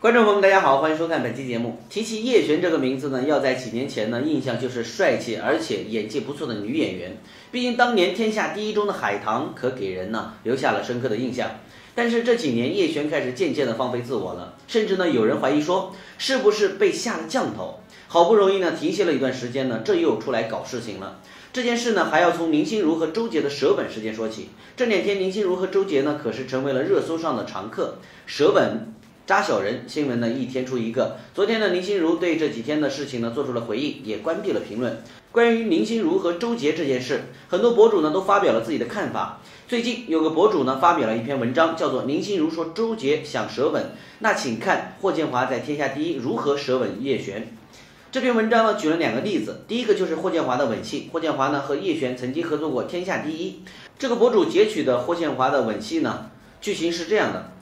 观众朋友们，大家好，欢迎收看本期节目。提起叶璇这个名字呢，要在几年前呢，印象就是帅气而且演技不错的女演员。毕竟当年天下第一中的海棠，可给人呢留下了深刻的印象。但是这几年叶璇开始渐渐的放飞自我了，甚至呢有人怀疑说，是不是被下了降头？好不容易呢停歇了一段时间呢，这又出来搞事情了。这件事呢，还要从林心如和周杰的舌吻事件说起。这两天林心如和周杰呢，可是成为了热搜上的常客，舌吻。扎小人新闻呢一天出一个，昨天呢林心如对这几天的事情呢做出了回应，也关闭了评论。关于林心如和周杰这件事，很多博主呢都发表了自己的看法。最近有个博主呢发表了一篇文章，叫做《林心如说周杰想舌吻》，那请看霍建华在天下第一如何舌吻叶璇。这篇文章呢举了两个例子，第一个就是霍建华的吻戏，霍建华呢和叶璇曾经合作过《天下第一》。这个博主截取的霍建华的吻戏呢，剧情是这样的。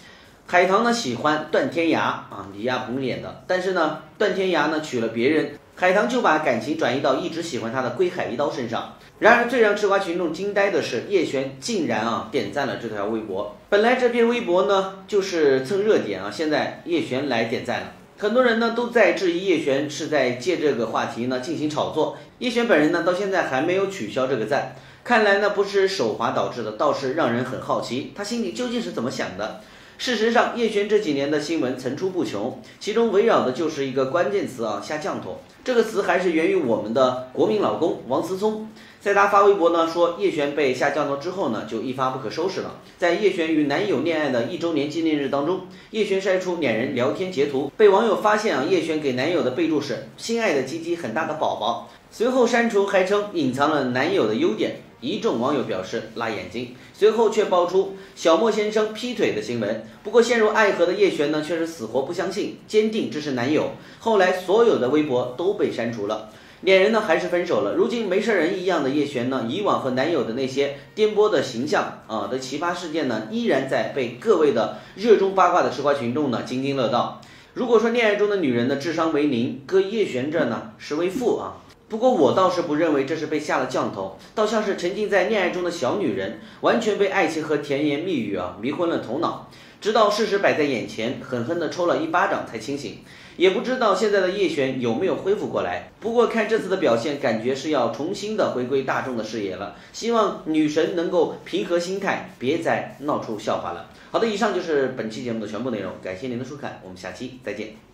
海棠呢喜欢段天涯啊，李亚鹏演的。但是呢，段天涯呢娶了别人，海棠就把感情转移到一直喜欢他的归海一刀身上。然而，最让吃瓜群众惊呆的是，叶璇竟然啊点赞了这条微博。本来这篇微博呢就是蹭热点啊，现在叶璇来点赞了。很多人呢都在质疑叶璇是在借这个话题呢进行炒作。叶璇本人呢到现在还没有取消这个赞，看来呢不是手滑导致的，倒是让人很好奇，他心里究竟是怎么想的。事实上，叶璇这几年的新闻层出不穷，其中围绕的就是一个关键词啊，下降头。这个词还是源于我们的国民老公王思聪，在他发微博呢说叶璇被下降头之后呢，就一发不可收拾了。在叶璇与男友恋爱的一周年纪念日当中，叶璇晒出两人聊天截图，被网友发现啊，叶璇给男友的备注是“心爱的鸡鸡很大的宝宝”，随后删除，还称隐藏了男友的优点。一众网友表示辣眼睛，随后却爆出小莫先生劈腿的新闻。不过陷入爱河的叶璇呢，却是死活不相信，坚定支持男友。后来所有的微博都被删除了，两人呢还是分手了。如今没事人一样的叶璇呢，以往和男友的那些颠簸的形象啊的奇葩事件呢，依然在被各位的热衷八卦的吃瓜群众呢津津乐道。如果说恋爱中的女人的智商为零，搁叶璇这呢是为负啊。不过我倒是不认为这是被下了降头，倒像是沉浸在恋爱中的小女人，完全被爱情和甜言蜜语啊迷昏了头脑，直到事实摆在眼前，狠狠地抽了一巴掌才清醒。也不知道现在的叶璇有没有恢复过来。不过看这次的表现，感觉是要重新的回归大众的视野了。希望女神能够平和心态，别再闹出笑话了。好的，以上就是本期节目的全部内容，感谢您的收看，我们下期再见。